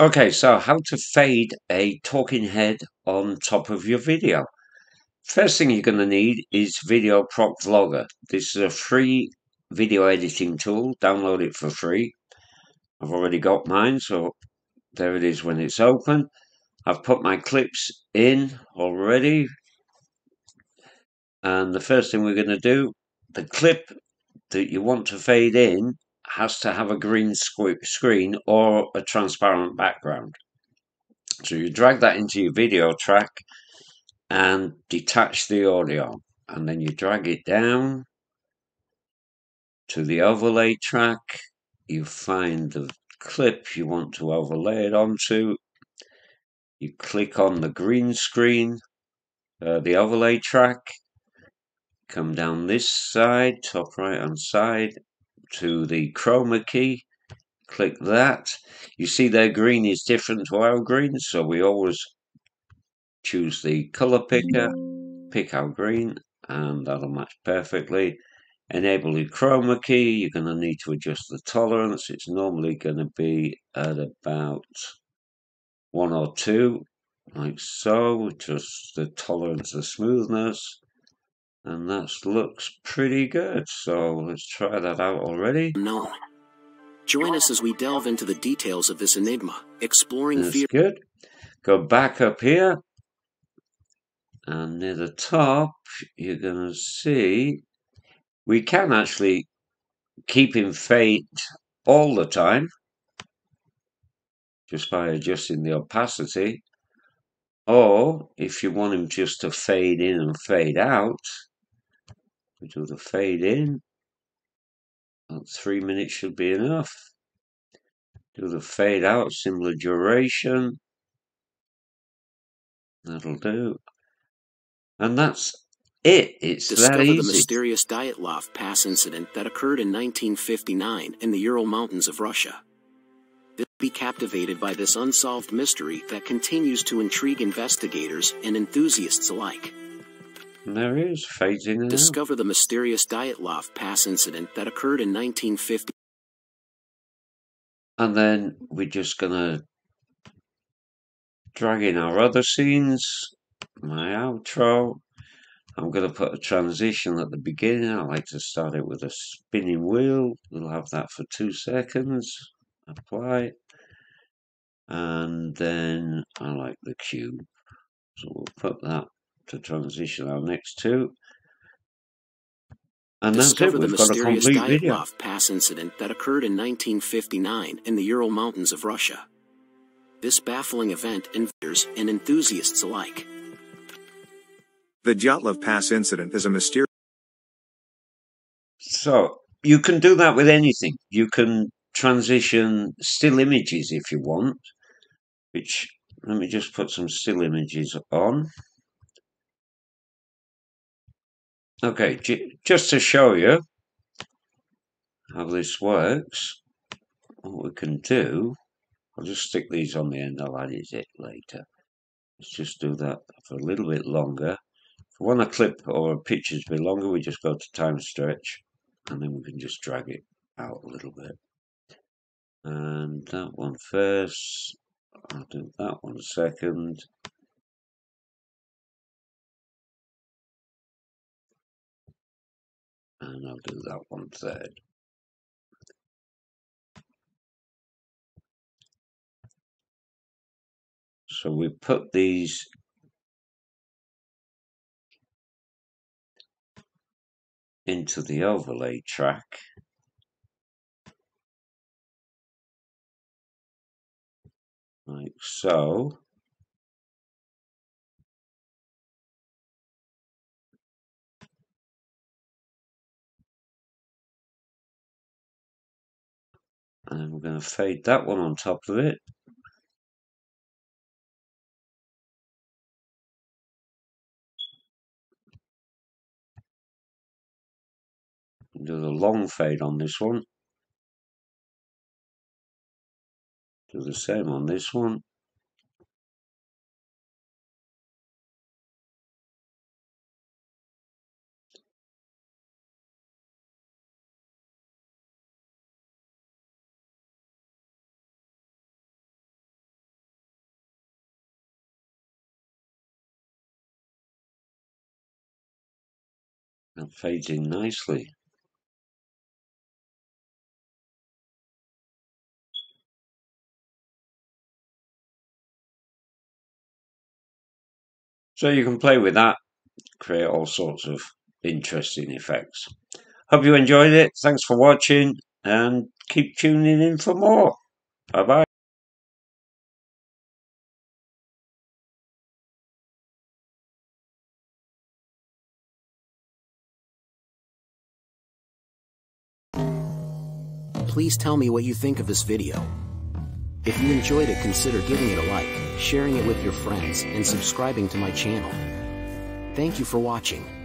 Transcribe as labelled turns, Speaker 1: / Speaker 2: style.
Speaker 1: Okay, so how to fade a talking head on top of your video. First thing you're going to need is VideoProc Vlogger. This is a free video editing tool. Download it for free. I've already got mine, so there it is when it's open. I've put my clips in already. And the first thing we're going to do, the clip that you want to fade in has to have a green screen or a transparent background. So you drag that into your video track and detach the audio. And then you drag it down to the overlay track. You find the clip you want to overlay it onto. You click on the green screen, uh, the overlay track. Come down this side, top right hand side, to the chroma key click that. You see their green is different to our green so we always choose the color picker pick our green and that'll match perfectly. Enable the chroma key. You're going to need to adjust the tolerance. It's normally going to be at about one or two like so just the tolerance of smoothness and that looks pretty good. So let's try that out already.
Speaker 2: No. Join us as we delve into the details of this enigma, exploring
Speaker 1: That's
Speaker 2: fear.
Speaker 1: good. Go back up here. And near the top, you're going to see we can actually keep him fade all the time just by adjusting the opacity. Or if you want him just to fade in and fade out, we do the fade in. About three minutes should be enough. Do the fade out, similar duration. That'll do. And that's it. It's
Speaker 2: Discover
Speaker 1: that easy.
Speaker 2: the mysterious Dyatlov Pass incident that occurred in 1959 in the Ural Mountains of Russia. Be captivated by this unsolved mystery that continues to intrigue investigators and enthusiasts alike.
Speaker 1: There he is, and
Speaker 2: Discover the mysterious Dyatlov Pass incident that occurred in 1950.
Speaker 1: And then we're just going to drag in our other scenes, my outro. I'm going to put a transition at the beginning. I like to start it with a spinning wheel. We'll have that for two seconds. Apply. And then I like the cube. So we'll put that to transition our next two. And
Speaker 2: Discover
Speaker 1: that's it.
Speaker 2: the
Speaker 1: We've got a
Speaker 2: mysterious
Speaker 1: complete.
Speaker 2: Dyatlov Pass incident that occurred in 1959 in the Ural Mountains of Russia. This baffling event invaders and enthusiasts alike.
Speaker 3: The Dyatlov Pass incident is a mysterious.
Speaker 1: So you can do that with anything. You can transition still images if you want, which let me just put some still images on. Okay, just to show you how this works, what we can do, I'll just stick these on the end, I'll edit it later. Let's just do that for a little bit longer. If we want a clip or a picture to be longer, we just go to time stretch, and then we can just drag it out a little bit. And that one first, I'll do that one second. And I'll do that one third. So we put these into the overlay track. Like so. And then we're going to fade that one on top of it. Do the long fade on this one. Do the same on this one. That fades in nicely. So you can play with that, create all sorts of interesting effects. Hope you enjoyed it. Thanks for watching and keep tuning in for more. Bye bye.
Speaker 2: Please tell me what you think of this video. If you enjoyed it consider giving it a like, sharing it with your friends, and subscribing to my channel. Thank you for watching.